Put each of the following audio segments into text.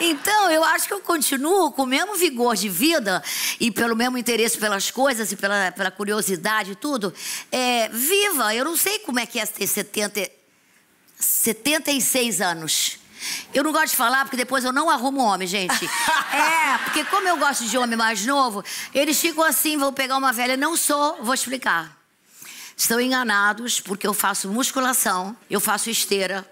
Então, eu acho que eu continuo com o mesmo vigor de vida e pelo mesmo interesse pelas coisas e pela, pela curiosidade e tudo. É, viva! Eu não sei como é que é ter 70, 76 anos. Eu não gosto de falar porque depois eu não arrumo homem, gente. É, porque como eu gosto de homem mais novo, eles ficam assim, vão pegar uma velha. Não sou, vou explicar. Estão enganados porque eu faço musculação, eu faço esteira,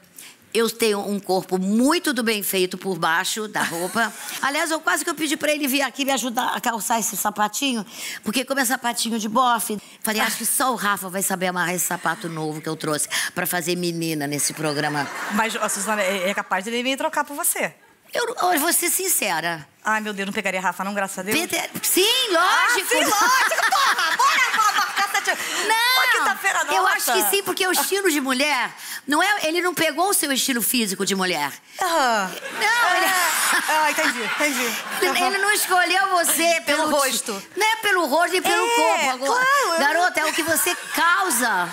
eu tenho um corpo muito do bem feito por baixo da roupa. Aliás, eu quase que eu pedi para ele vir aqui me ajudar a calçar esse sapatinho, porque como é sapatinho de bofe, falei, acho que só o Rafa vai saber amarrar esse sapato novo que eu trouxe para fazer menina nesse programa. Mas, ó, Suzana, é é capaz de ele vir trocar por você. Eu, eu vou ser sincera. Ai, meu Deus, não pegaria a Rafa, não, graças a Deus. Peter, sim, Ah, lógico. sim, lógico, quinta-feira nossa. eu acho que sim, porque o estilo de mulher não é, ele não pegou o seu estilo físico de mulher. Ah, Não, ele, ah, entendi, entendi. ele, ele não escolheu você pelo, Pelo rosto. Não é pelo rosto e pelo É, corpo agora. claro, eu- Garota, é o que você causa.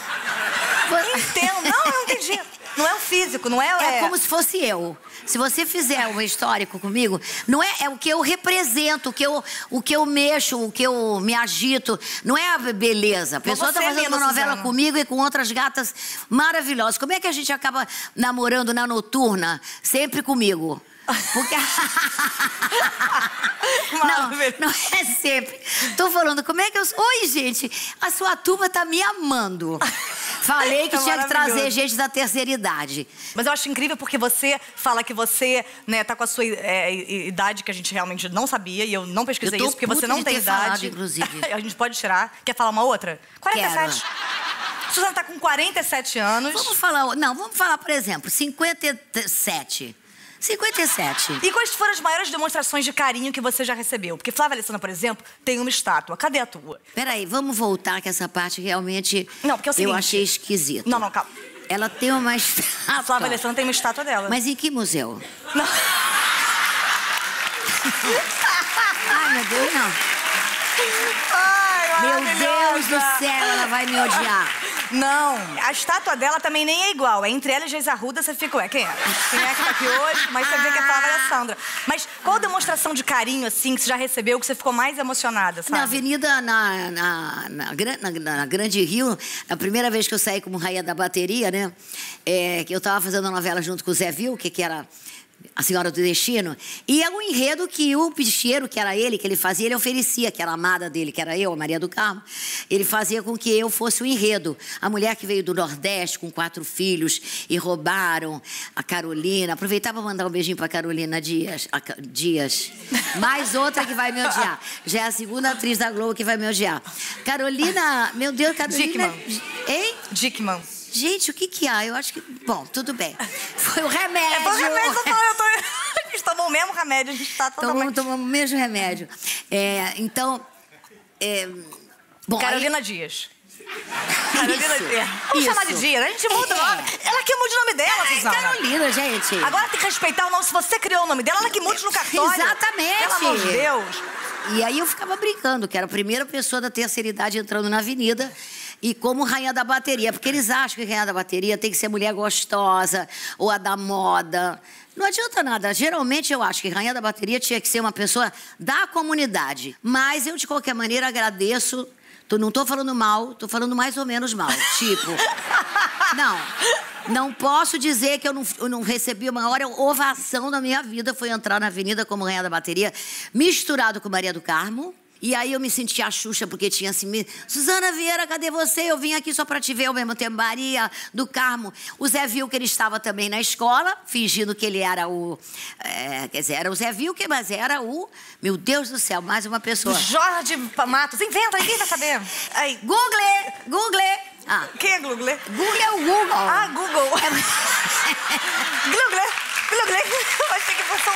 Entendo. Não, eu não entendi. Não é o físico, não é... É como se fosse eu. Se você fizer um histórico comigo, não é, é o que eu represento, o que eu, o que eu mexo, o que eu me agito. Não é a beleza. A pessoa você tá é fazendo uma novela Suzana. comigo e com outras gatas maravilhosas. Como é que a gente acaba namorando na noturna sempre comigo? Porque. não, não é sempre. Tô falando, como é que eu. Oi, gente, a sua turma tá me amando. Falei que É tinha que trazer gente da terceira idade. Mas eu acho incrível porque você fala que você, né, tá com a sua é, idade que a gente realmente não sabia e eu não pesquisei Eu isso porque você não tem idade. falado, inclusive. a gente pode tirar. Quer falar uma outra? 47. Suzana tá com 47 anos. Vamos falar. Não, vamos falar, por exemplo, 57. 57. E quais foram as maiores demonstrações de carinho que você já recebeu? Porque Flávia Alessandra, por exemplo, tem uma estátua. Cadê a tua? Peraí, vamos voltar que essa parte realmente Não, porque é o eu seguinte- achei esquisito. Não, não, calma. Ela tem uma A estátua. Flávia Alessandra tem uma estátua dela. Mas em que museu? Não. Ai, meu Deus, não. Ai, Meu Deus do céu, ela vai me odiar. Não, a estátua dela também nem é igual. É entre ela e Geis Arruda, você fica, ué, quem é? Quem é que tá aqui hoje? Mas você vê que é a Flávia Alessandra. Mas qual demonstração de carinho, assim, que você já recebeu, que você ficou mais emocionada, sabe? Na avenida, na, na, na, na- na Grande Rio, a primeira vez que eu saí como rainha da bateria, né? É, que eu tava fazendo a novela junto com o Zé Vilke, que era a Senhora do Destino. E é um enredo que o bicheiro, que era ele, que ele fazia, ele oferecia, que era a amada dele, que era eu, a Maria do Carmo. Ele fazia com que eu fosse o enredo. A mulher que veio do Nordeste com quatro filhos e roubaram a Carolina. Aproveitar para mandar um beijinho para Carolina Dias. a Dias. Mais outra que vai me odiar. Já é a segunda atriz da Globo que vai me odiar. Carolina, meu Deus, Carolina. Dickman. Hein? Dickman. Gente, o que que há? Eu acho que. Bom, tudo bem. Foi o remédio. É bom remédio, eu tô, eu tô... A gente tomou o mesmo remédio, a gente tá totalmente... Tomamos, tomamos o mesmo remédio. É, então. é, bom, Carolina Dias. Carolina Isso, Dias. Vamos isso. chamar de Dias, a gente muda o É. nome. Ela que mude o nome dela, aí, Suzana. Carolina, gente. Agora tem que respeitar o nome. Se você criou o nome dela, ela que mude no cartório. Exatamente. Pelo amor de Deus. E aí eu ficava brincando, que era a primeira pessoa da terceira idade entrando na avenida. E como rainha da bateria, porque eles acham que rainha da bateria tem que ser mulher gostosa ou a da moda. Não adianta nada. Geralmente eu acho que rainha da bateria tinha que ser uma pessoa da comunidade. Mas eu, de qualquer maneira, agradeço. Tô, não tô falando mal, tô falando mais ou menos mal. Tipo. Não. Não posso dizer que eu não, eu não recebi a maior ovação da minha vida. Foi entrar na avenida como rainha da bateria, misturado com Maria do Carmo. E aí eu me senti a Xuxa, porque tinha assim... Me... Suzana Vieira, cadê você? Eu vim aqui só pra te ver ao mesmo tempo. Maria do Carmo. O Zé viu que ele estava também na escola, fingindo que ele era o... é, quer dizer, era o Zé Vilke, mas era o... Meu Deus do céu, mais uma pessoa. Jorge Matos. Inventa, ninguém vai saber. Aí. Google! Google! Ah, Quem é Google? Google é o Google. Ah, Google. Google. Google. Eu achei que fosse,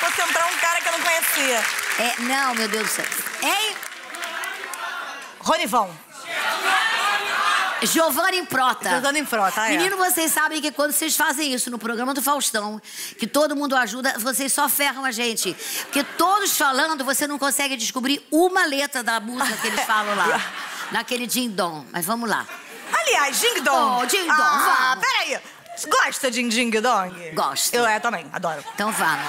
fosse entrar um cara que eu não conhecia. É, não, meu Deus do céu. Hein? Ronivon. Giovanni Prota. Giovanni Prota, ah, é. Menino, vocês sabem que quando vocês fazem isso no programa do Faustão, que todo mundo ajuda, vocês só ferram a gente. Porque todos falando, você não consegue descobrir uma letra da música que eles falam lá. naquele din-dom. Mas vamos lá. Aliás, Ding Dong. Oh, Ding Dong, Ah, vamos. peraí. Gosta de Ding Dong? Gosto. Eu é, também, adoro. Então vamos.